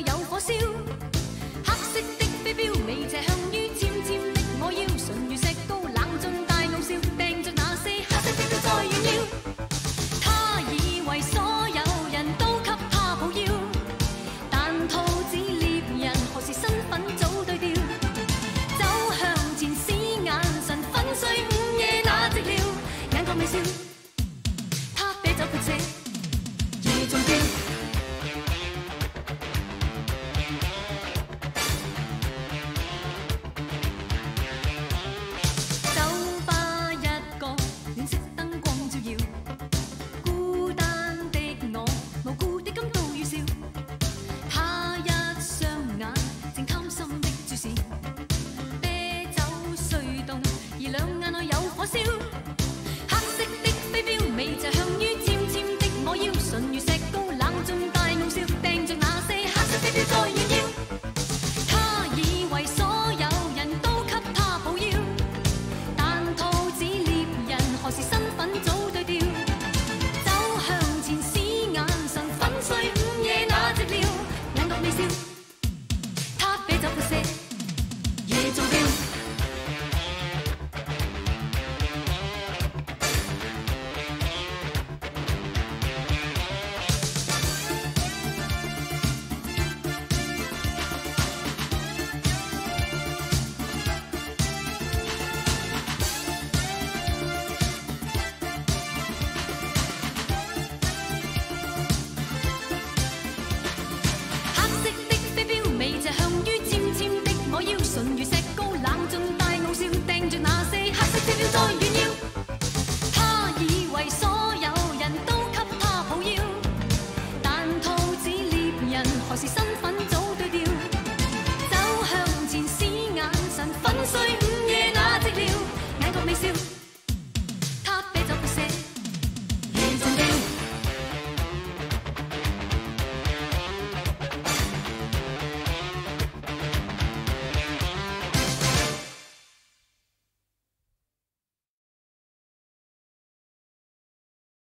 有火烧。sleep.